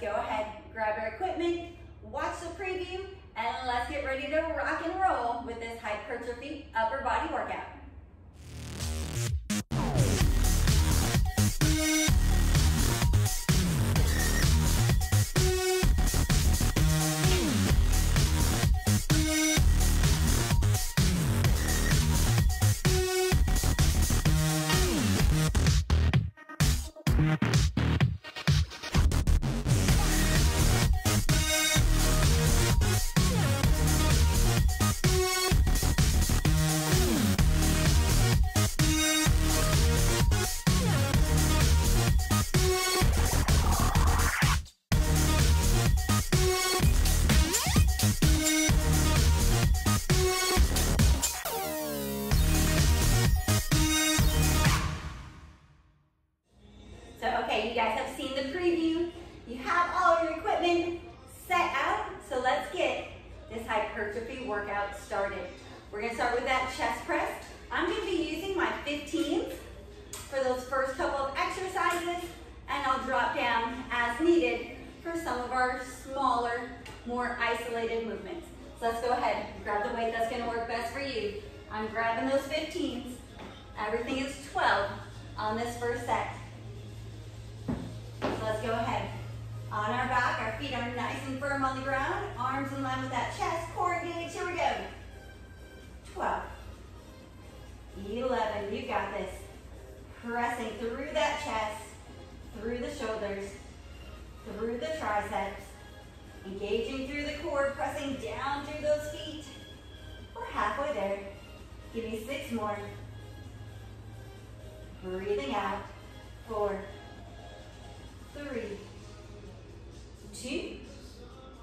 go ahead, grab your equipment, watch the preview, and let's get ready to rock and roll with this hypertrophy upper body workout. We're gonna start with that chest press. I'm gonna be using my 15s for those first couple of exercises and I'll drop down as needed for some of our smaller, more isolated movements. So let's go ahead, grab the weight that's gonna work best for you. I'm grabbing those 15s. Everything is 12 on this first set. So let's go ahead. On our back, our feet are nice and firm on the ground. Arms in line with that chest, core engaged. Here we go. 12. 11. You got this. Pressing through that chest, through the shoulders, through the triceps. Engaging through the core, pressing down through those feet. We're halfway there. Give me six more. Breathing out. Four three, two,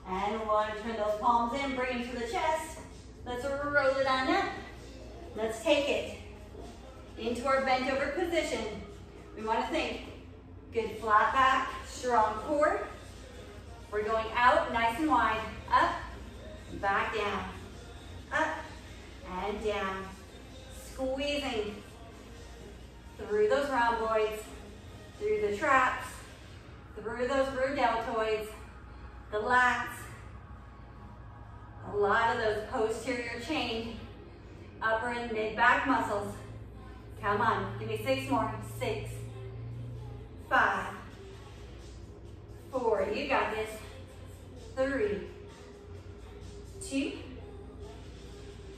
and one. Turn those palms in, bring them to the chest. Let's roll it on up. Let's take it into our bent over position. We want to think, good flat back, strong core. We're going out nice and wide, up, back down, up, and down. Squeezing through those rhomboids, through the traps, through those rear deltoids, the lats, a lot of those posterior chain, upper and mid back muscles. Come on, give me six more. Six, five, four, you got this. Three, two,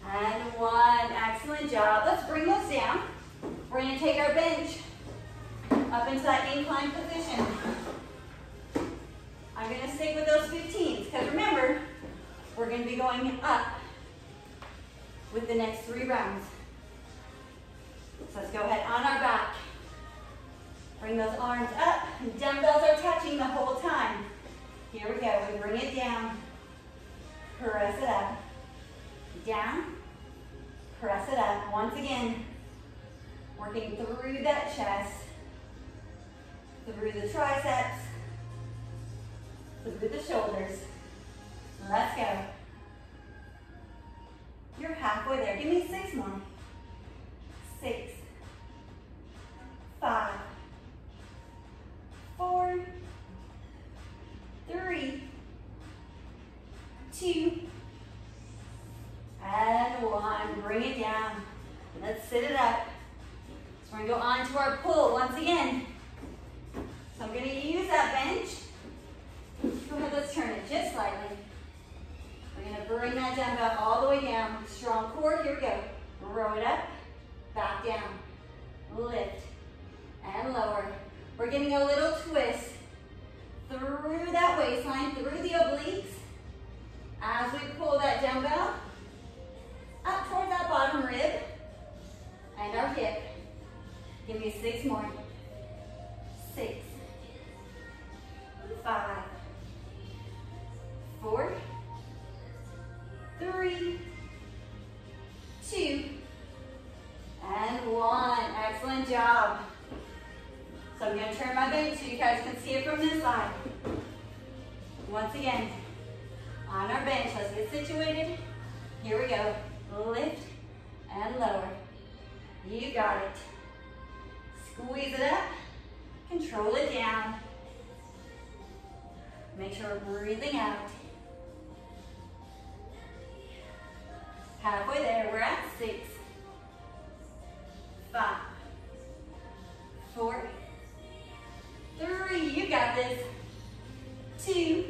and one. Excellent job. Let's bring those down. We're gonna take our bench up into that incline position. I'm gonna stick with those 15s, because remember, we're gonna be going up with the next three rounds. So let's go ahead on our back. Bring those arms up, dumbbells are touching the whole time. Here we go, we bring it down, press it up, down, press it up. Once again, working through that chest, through the triceps, through the shoulders. Let's go. You're halfway there. Give me six more. Six, five, four, three, two, and one. Bring it down. Let's sit it up. So we're gonna go on to our pull once again. So I'm gonna use that bench Go ahead, let's turn it just slightly. We're gonna bring that dumbbell all the way down. Strong core, here we go. Row it up, back down, lift, and lower. We're getting a little twist through that waistline, through the obliques, as we pull that dumbbell up towards that bottom rib and our hip. Give me six more. Two,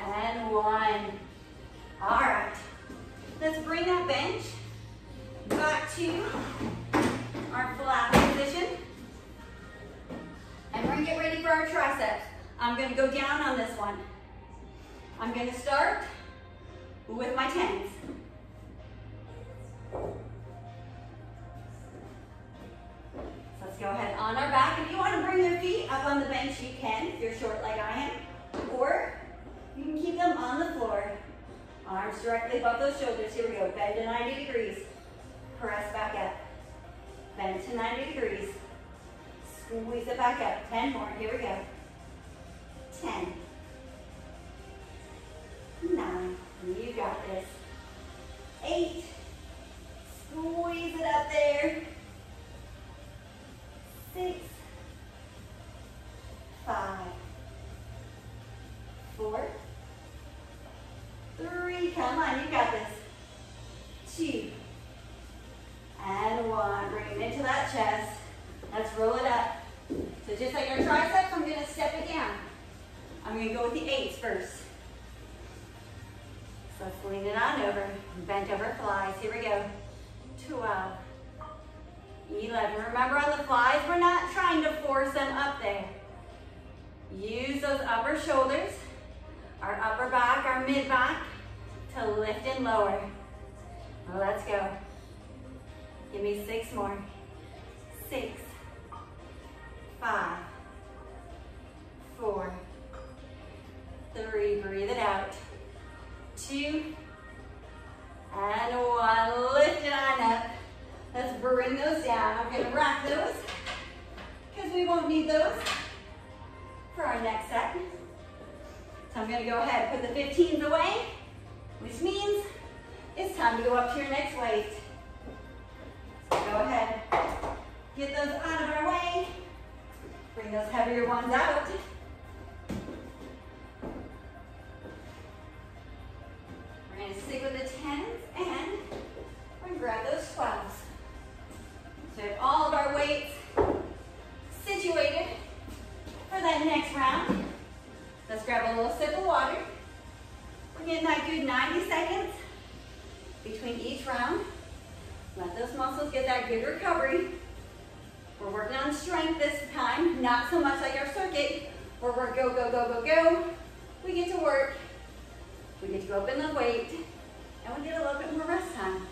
and one. All right, let's bring that bench back to our flat position. And we're gonna get ready for our triceps. I'm gonna go down on this one. I'm gonna start Come on, you got this. Two. And one. Bring it into that chest. Let's roll it up. So just like our triceps, I'm going to step it down. I'm going to go with the eights first. So let's lean it on over. Bent over flies. Here we go. 12. 11. Remember on the flies, we're not trying to force them up there. Use those upper shoulders, our upper back, our mid back to lift and lower. Let's go. Give me six more. Six, five, four, three, breathe it out two, and one. Lift it on up. Let's bring those down. I'm gonna rack those because we won't need those for our next set. So I'm gonna go ahead, and put the 15s away, which means it's time to go up to your next weight. So go ahead, get those out of our way, bring those heavier ones out. We're gonna stick with the 10s and we're gonna grab those 12s. So have all of our weights situated for that next round. Let's grab a little sip of water. We're that good 90 seconds between each round. Let those muscles get that good recovery. We're working on strength this time, not so much like our circuit, where we're go, go, go, go, go. We get to work we get to go up in the weight, and we get a little bit more rest time.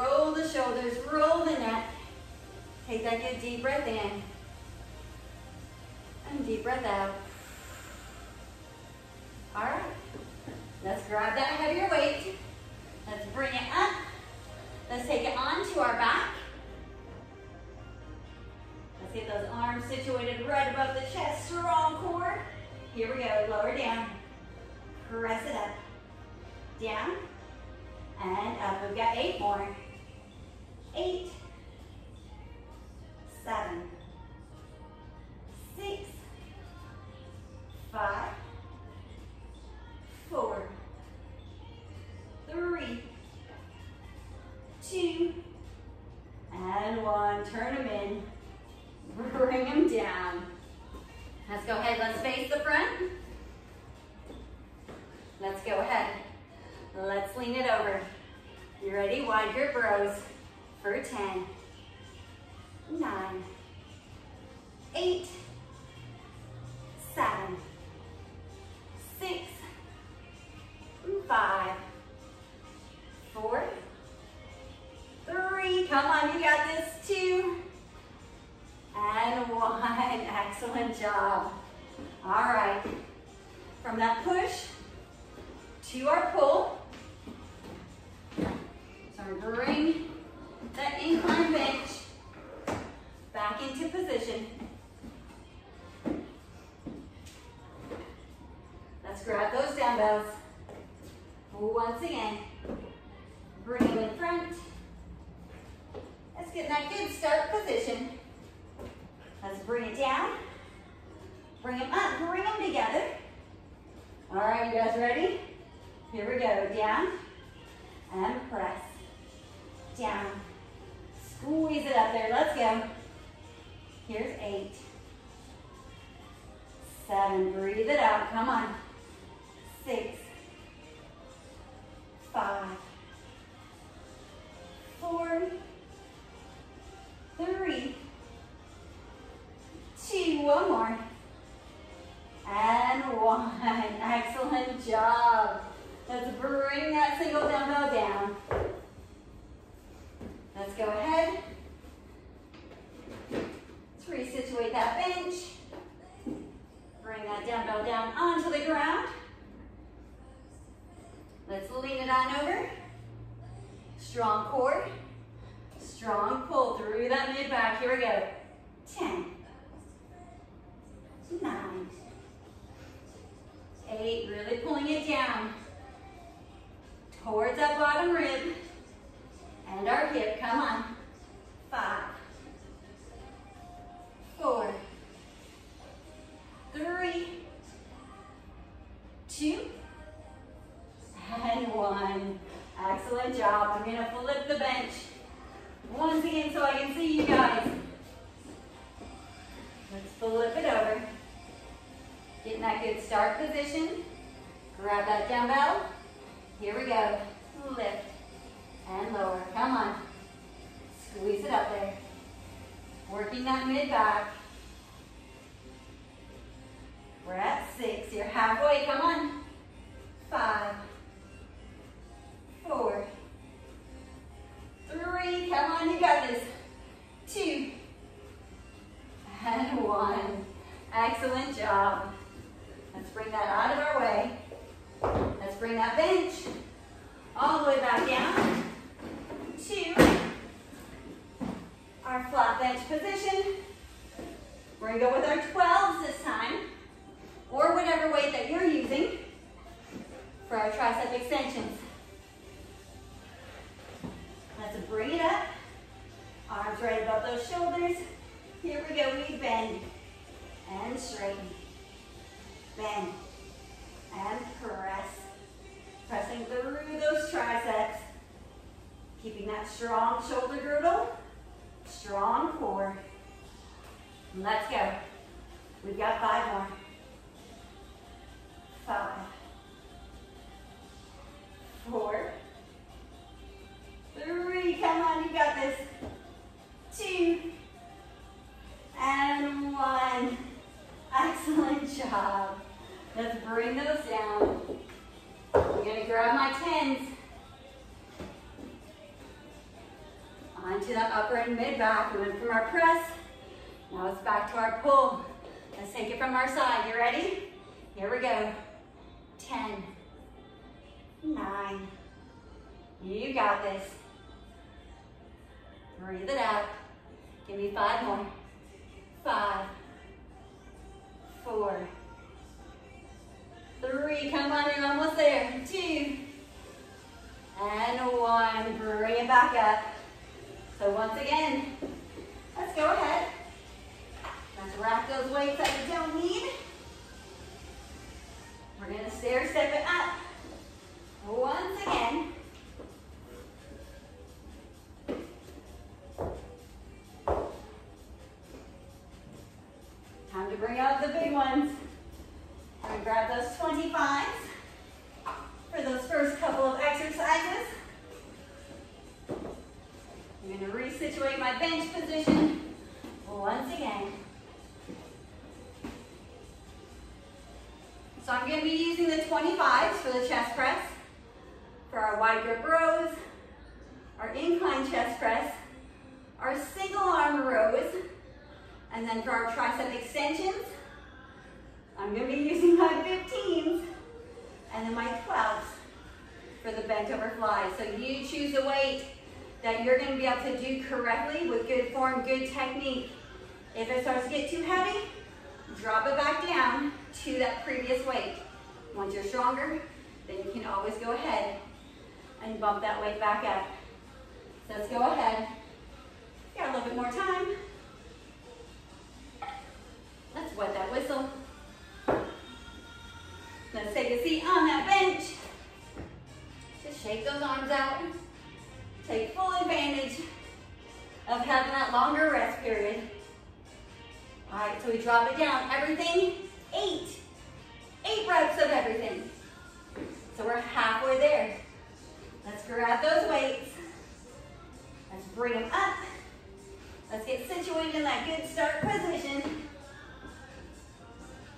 Roll the shoulders, roll the neck. Take that good deep breath in. And deep breath out. All right. Let's grab that heavier weight. Let's bring it up. Let's take it onto our back. Let's get those arms situated right above the chest. Strong core. Here we go. Lower down. Press it up. Down. And up. We've got eight more. Eight. Seven. Six. Five four, three, two, and one. Turn them in. Bring them down. Let's go ahead. Let's face the front. Let's go ahead. Let's lean it over. You ready? Wide grip rows for 10, 9, 8, 7, 6, five, four, three, come on, you got this, two, and one, Excellent job. Eight, seven, breathe it out, come on. Six, five, four, three, two, and one. Excellent job. We're gonna flip the bench once again so I can see you guys. Let's flip it over. Get in that good start position. Grab that dumbbell. Here we go. Lift and lower. Come on. Squeeze it up there. Working that mid back. We're at six. You're halfway. Come on. Five. Four. Three. Come on. You got this. Two. And one. Excellent job. Let's bring that out of our way. Let's bring that bench all the way back down to our flat bench position. We're gonna go with our 12s this time, or whatever weight that you're using for our tricep extensions. Let's bring it up. Arms right above those shoulders. Here we go, we bend and straighten. Bend and press. Pressing through those triceps. Keeping that strong shoulder girdle, strong core. Let's go. We've got five. And mid back. We went from our press. Now it's back to our pull. Let's take it from our side. You ready? Here we go. 10, 9, you got this. Breathe it out. Give me five more. Five, four, three, come on, you're almost there. Two, and one. Bring it back up. So once again, let's go ahead. Let's rack those weights that you don't need. We're gonna stair step it up. Once again. My bench position once again. So I'm gonna be using the 25s for the chest press, for our wide grip rows, our incline chest press, our single arm rows, and then for our tricep extensions, I'm gonna be using my 15s and then my 12s for the bent over fly. So you choose the weight that you're gonna be able to do correctly with good form, good technique. If it starts to get too heavy, drop it back down to that previous weight. Once you're stronger, then you can always go ahead and bump that weight back up. So let's go ahead. Got a little bit more time. Let's wet that whistle. Let's take a seat on that bench. Just shake those arms out. Take full advantage of having that longer rest period. All right, so we drop it down. Everything, eight. Eight reps of everything. So we're halfway there. Let's grab those weights. Let's bring them up. Let's get situated in that good start position.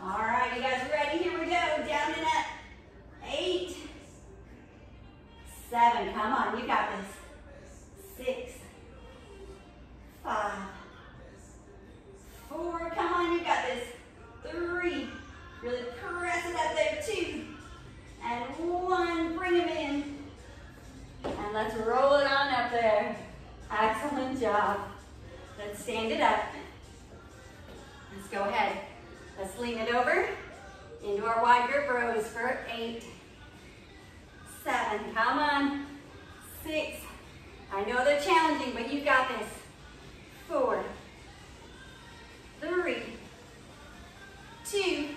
All right, you guys ready? Here we go. Down and up. Eight. Seven. Come on, you got this. Five. Four. Come on, you got this. Three. Really press it up there. Two. And one. Bring them in. And let's roll it on up there. Excellent job. Let's stand it up. Let's go ahead. Let's lean it over into our wide grip rows for eight, seven, come on, six. I know they're challenging, but you got this. Four, three, two,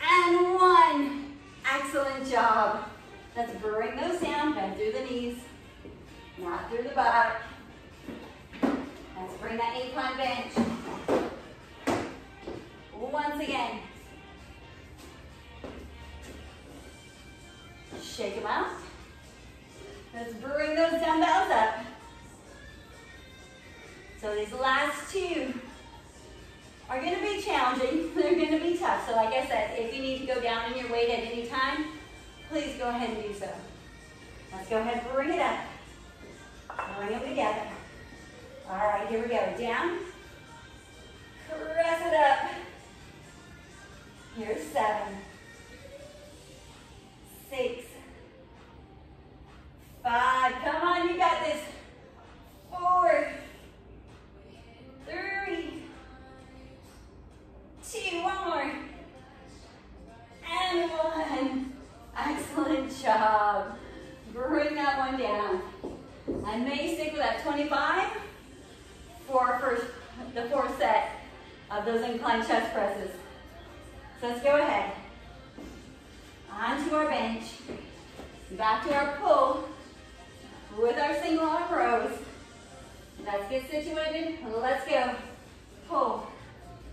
and one. Excellent job. Let's bring those down, bend through the knees, not through the back. Let's bring that incline bench. Down in your weight at any time, please go ahead and do so. Let's go ahead those inclined chest presses. So let's go ahead. Onto our bench. Back to our pull with our single arm rows. Let's get situated. Let's go. Pull.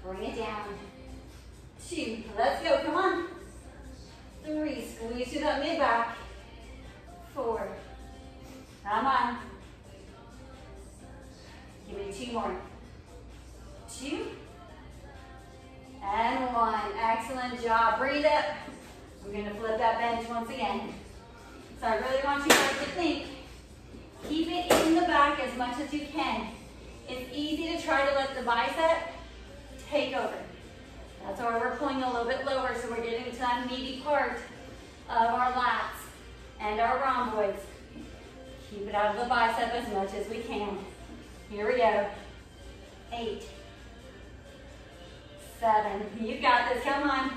Bring it down. Two. Let's go. Come on. Three. Squeeze to that mid back. Four. Come on. Give me two more. Two. And one. Excellent job. Breathe up. We're going to flip that bench once again. So I really want you guys to think. Keep it in the back as much as you can. It's easy to try to let the bicep take over. That's why we're pulling a little bit lower so we're getting to that meaty part of our lats and our rhomboids. Keep it out of the bicep as much as we can. Here we go. Eight seven. You got this. Come on.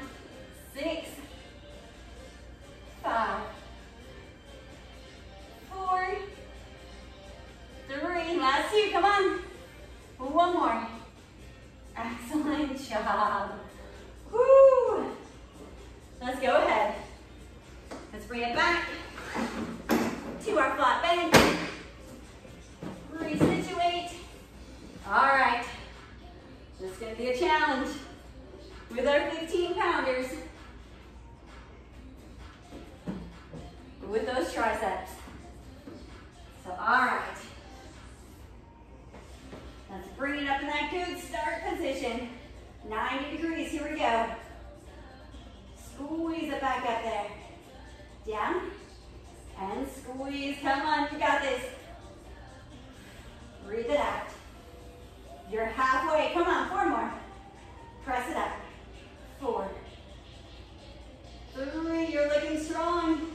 You're looking strong.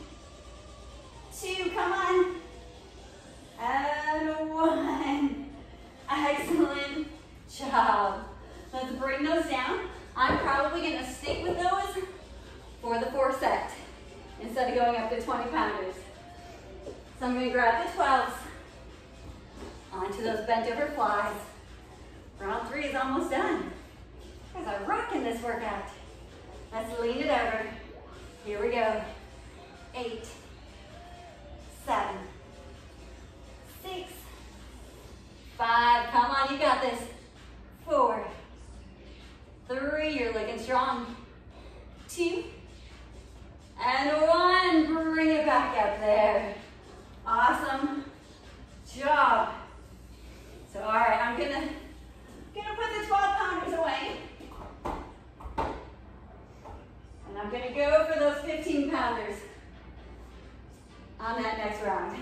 On that next round.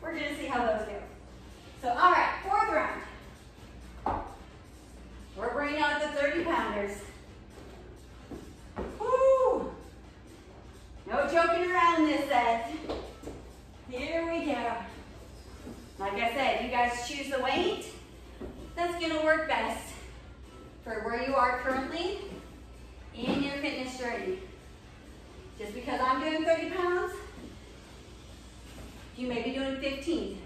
We're gonna see how those go. So, all right, fourth round. We're bringing out the 30 pounders. Woo! No joking around this set. Here we go. Like I said, you guys choose the weight that's gonna work best for where you are currently in your fitness journey. Just because I'm doing 30 pounds, you may be doing 15.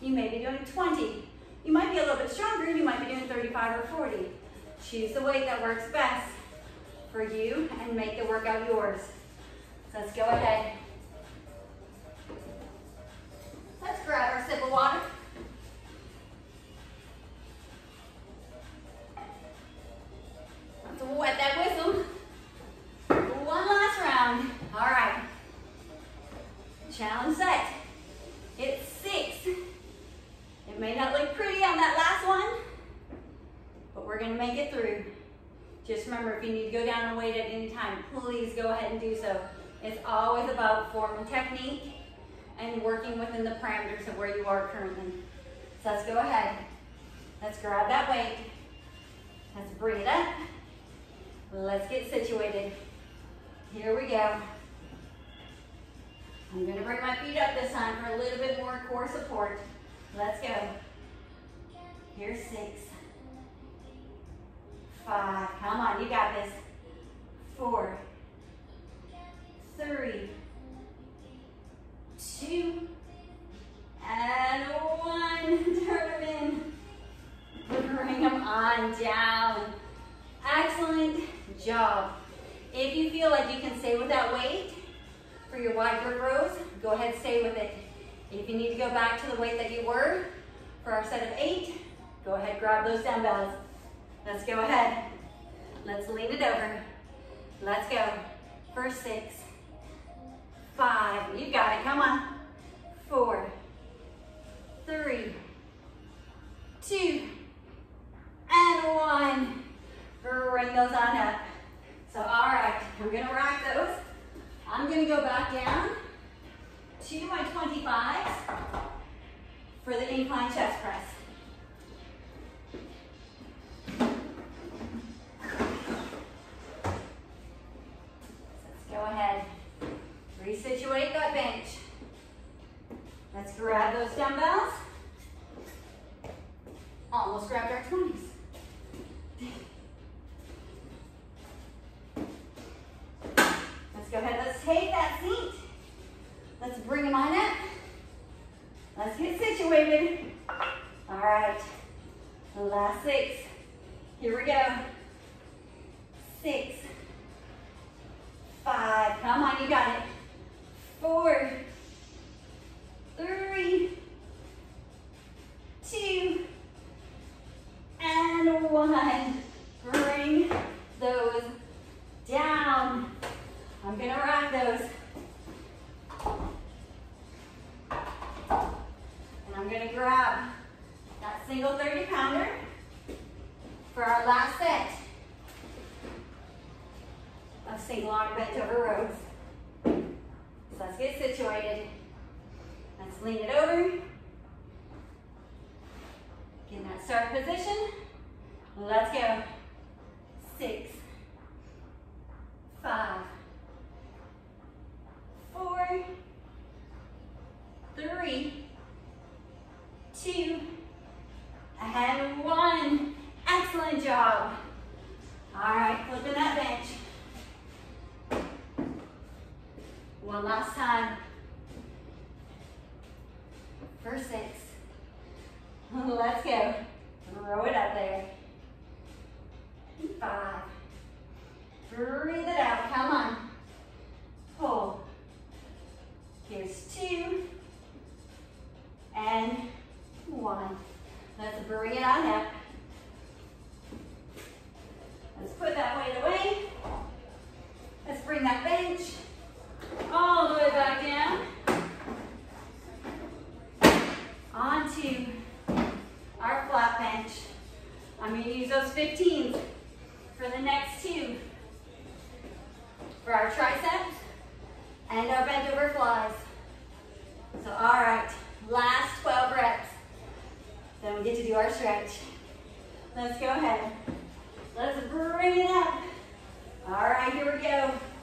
You may be doing 20. You might be a little bit stronger, you might be doing 35 or 40. Choose the weight that works best for you and make the workout yours. So let's go ahead. Let's grab our sip of water. Let's wet that whistle. One last round. All right. Challenge set. It's six. It may not look pretty on that last one, but we're gonna make it through. Just remember, if you need to go down and weight at any time, please go ahead and do so. It's always about form and technique and working within the parameters of where you are currently. So let's go ahead. Let's grab that weight. Let's bring it up. Let's get situated. Here we go. I'm gonna bring my feet up this time for a little bit more core support. Let's go. Here's six. Five, come on, you got this. Four, three, two, and one. Turn them in. Bring them on down. Excellent job. If you feel like you can stay with that weight for your wide grip rows, go ahead stay with it. If you need to go back to the weight that you were for our set of eight, go ahead grab those dumbbells. Let's go ahead. Let's lean it over. Let's go. First six, five, you got it, come on. Four, three, two, and one. Bring those on up. So, all right, I'm gonna rack those. I'm gonna go back down to my 25s for the incline chest press. Go ahead. Resituate that bench. Let's grab those dumbbells. Almost grabbed our 20s. Let's go ahead, let's take that seat. Let's bring them on up. Let's get situated. All right, last six. Here we go. Six, five, come on, you got it. Four, three, two, and one. Bring those down. I'm gonna rack those. And I'm gonna grab that single 30 pounder for our last set of single arm bent over rows. So let's get situated. Let's lean it over. Get in that start position. Let's go. Six, five, four, three, two, and one. Excellent job. All right, flipping that bench. One last time. We go.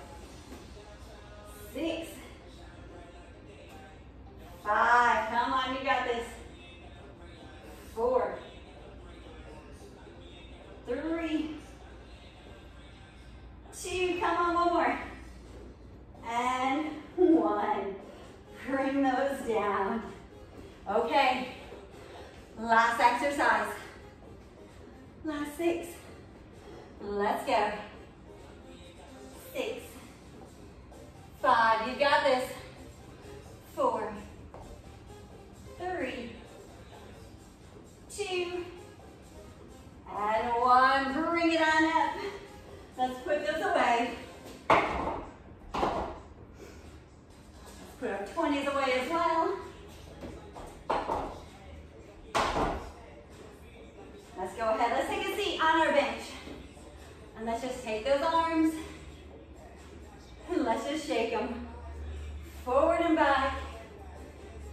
Forward and back.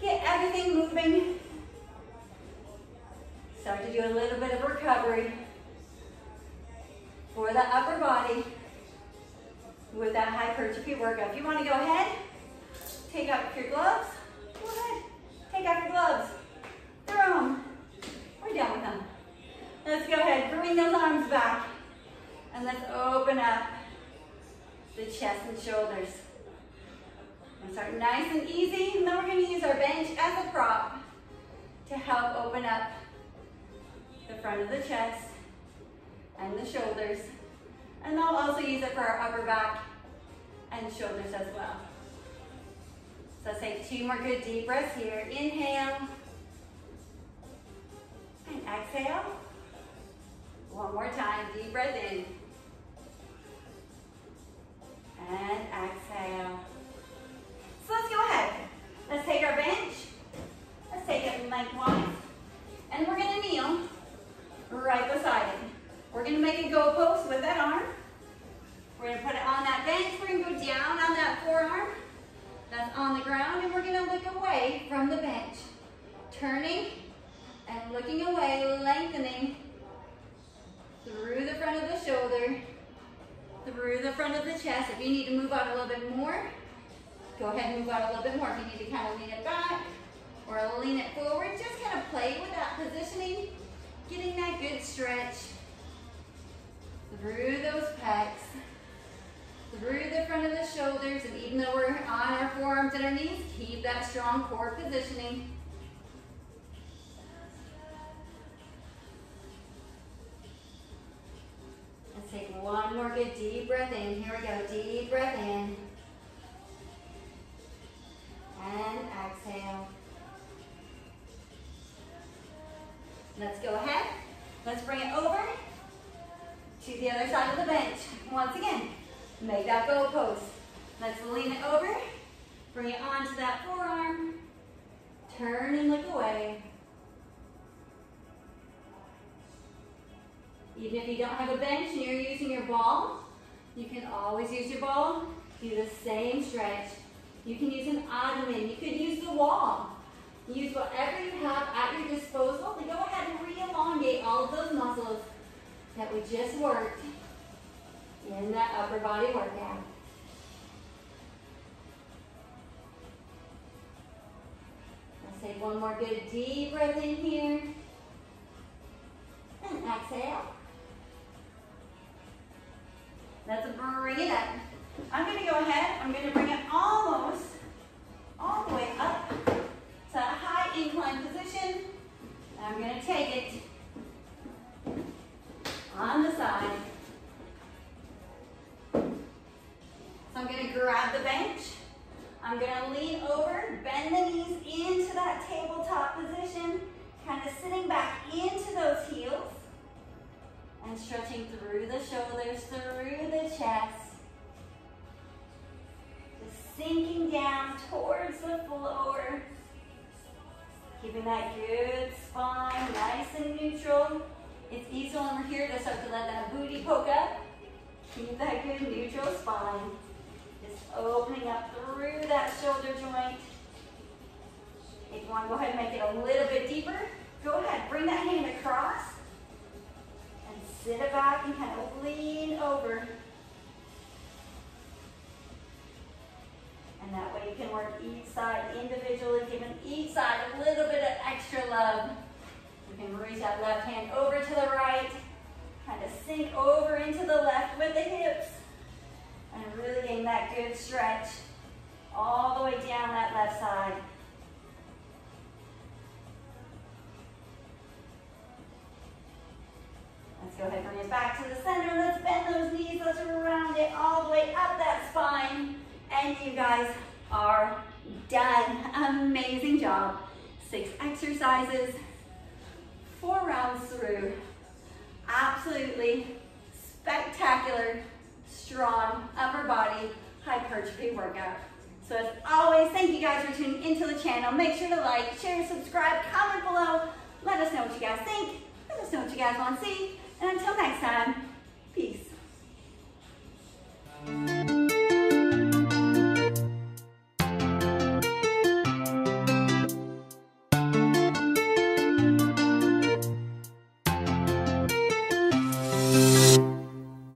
Get everything moving. Start to do a little bit of recovery for the upper body with that hypertrophy workout. If you want to go ahead, take off your gloves. Go ahead. Take off your gloves. Throw them. We're done with them. Let's go ahead. Bring those arms back. And let's open up the chest and shoulders. Start nice and easy. And then we're going to use our bench as a prop to help open up the front of the chest and the shoulders. And I'll also use it for our upper back and shoulders as well. So let's take two more good deep breaths here. Inhale. And exhale. One more time, deep breath in. And exhale. So let's go ahead. Let's go ahead. Let's bring it over to the other side of the bench. Once again, make that go post. Let's lean it over, bring it onto that forearm, turn and look away. Even if you don't have a bench and you're using your ball, you can always use your ball. Do the same stretch. You can use an ottoman. You could use the wall. Use whatever you have at your disposal to go elongate all of those muscles that we just worked in that upper body workout. Let's take one more good deep breath in here. And exhale. Let's bring it up. I'm going to go ahead. I'm going to bring it almost all the way up to a high incline position. I'm going to take it on the side. So I'm gonna grab the bench. I'm gonna lean over, bend the knees into that tabletop position, kind of sitting back into those heels and stretching through the shoulders, through the chest. Just sinking down towards the floor. Keeping that good spine nice and neutral. It's easy we're here to start to let that booty poke up. Keep that good neutral spine. Just opening up through that shoulder joint. If you want to go ahead and make it a little bit deeper, go ahead. Bring that hand across and sit it back and kind of lean over. And that way you can work each side individually, giving each side a little bit of extra love. Can reach that left hand over to the right, kind of sink over into the left with the hips, and really getting that good stretch all the way down that left side. Let's go ahead and bring it back to the center. Let's bend those knees. Let's round it all the way up that spine. And you guys are done. Amazing job. Six exercises, four rounds through. Absolutely spectacular, strong upper body hypertrophy workout. So as always, thank you guys for tuning into the channel. Make sure to like, share, subscribe, comment below. Let us know what you guys think. Let us know what you guys want to see. And until next time, peace.